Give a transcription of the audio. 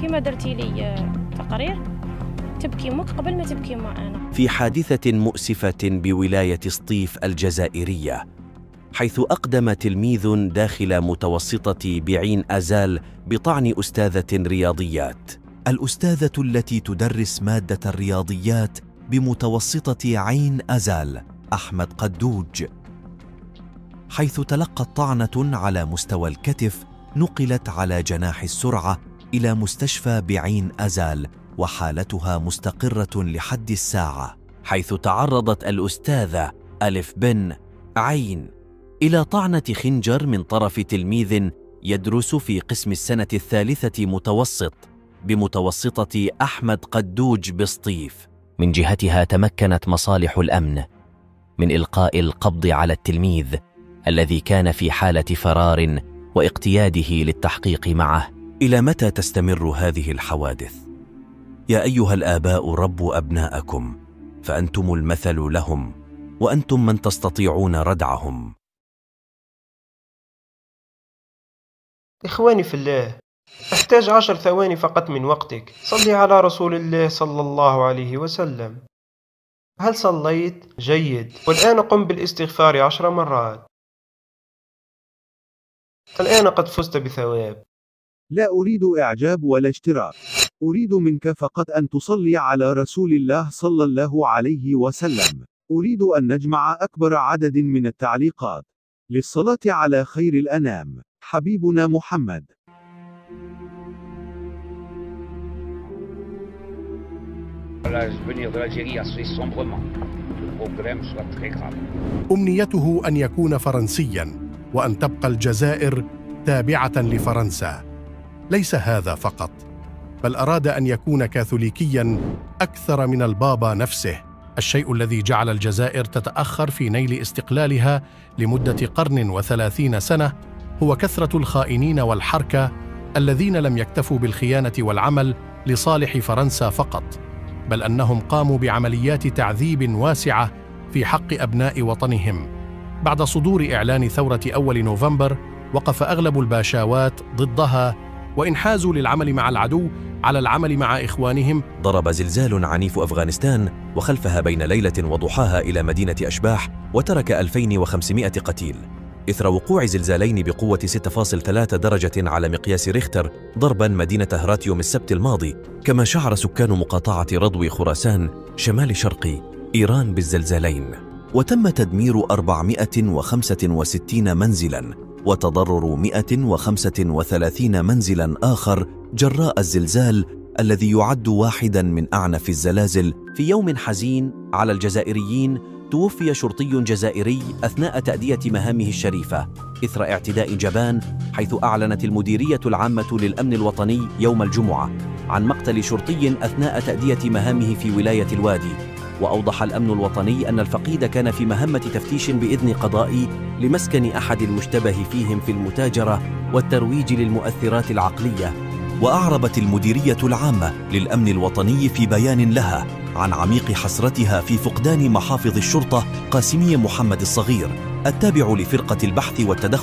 كيما درتي لي آه، تقرير. تبكي أمك قبل ما تبكي ما أنا. في حادثة مؤسفة بولاية سطيف الجزائرية حيث أقدم تلميذ داخل متوسطة بعين أزال بطعن أستاذة رياضيات. الأستاذة التي تدرس مادة الرياضيات بمتوسطة عين أزال أحمد قدوج. حيث تلقت طعنة على مستوى الكتف نقلت على جناح السرعة إلى مستشفى بعين أزال وحالتها مستقرة لحد الساعة حيث تعرضت الأستاذة ألف بن عين إلى طعنة خنجر من طرف تلميذ يدرس في قسم السنة الثالثة متوسط بمتوسطة أحمد قدوج بسطيف. من جهتها تمكنت مصالح الأمن من إلقاء القبض على التلميذ الذي كان في حالة فرار واقتياده للتحقيق معه. إلى متى تستمر هذه الحوادث؟ يا أيها الآباء ربوا أبناءكم فأنتم المثل لهم وأنتم من تستطيعون ردعهم. إخواني في الله أحتاج عشر ثواني فقط من وقتك. صلي على رسول الله صلى الله عليه وسلم. هل صليت؟ جيد. والآن قم بالاستغفار عشر مرات. الآن قد فزت بثواب. لا أريد إعجاب ولا اشتراك أريد منك فقط أن تصلي على رسول الله صلى الله عليه وسلم. أريد أن نجمع أكبر عدد من التعليقات. للصلاة على خير الأنام. حبيبنا محمد. أمنيته أن يكون فرنسيا وأن تبقى الجزائر تابعة لفرنسا. ليس هذا فقط بل أراد أن يكون كاثوليكيا أكثر من البابا نفسه الشيء الذي جعل الجزائر تتأخر في نيل استقلالها لمدة قرن وثلاثين سنة هو كثرة الخائنين والحركة الذين لم يكتفوا بالخيانة والعمل لصالح فرنسا فقط بل أنهم قاموا بعمليات تعذيب واسعة في حق أبناء وطنهم. بعد صدور إعلان ثورة أول نوفمبر وقف أغلب الباشاوات ضدها وانحازوا للعمل مع العدو على العمل مع إخوانهم. ضرب زلزال عنيف أفغانستان وخلفها بين ليلة وضحاها إلى مدينة أشباح وترك 2500 قتيل. إثر وقوع زلزالين بقوة 6.3 درجة على مقياس ريختر ضربا مدينة هرات يوم السبت الماضي كما شعر سكان مقاطعة رضوي خراسان شمال شرقي إيران بالزلزالين. وتم تدمير 465 منزلا وتضرر 135 منزلا آخر جراء الزلزال الذي يعد واحدا من أعنف الزلازل في يوم حزين على الجزائريين. توفي شرطي جزائري أثناء تأدية مهامه الشريفة. إثر اعتداء جبان حيث أعلنت المديرية العامة للأمن الوطني يوم الجمعة عن مقتل شرطي أثناء تأدية مهامه في ولاية الوادي. وأوضح الأمن الوطني أن الفقيد كان في مهمة تفتيش بإذن قضائي لمسكن أحد المشتبه فيهم في المتاجرة والترويج للمؤثرات العقلية. وأعربت المديرية العامة للأمن الوطني في بيان لها عن عميق حسرتها في فقدان محافظ الشرطة قاسمي محمد الصغير التابع لفرقة البحث والتدخل.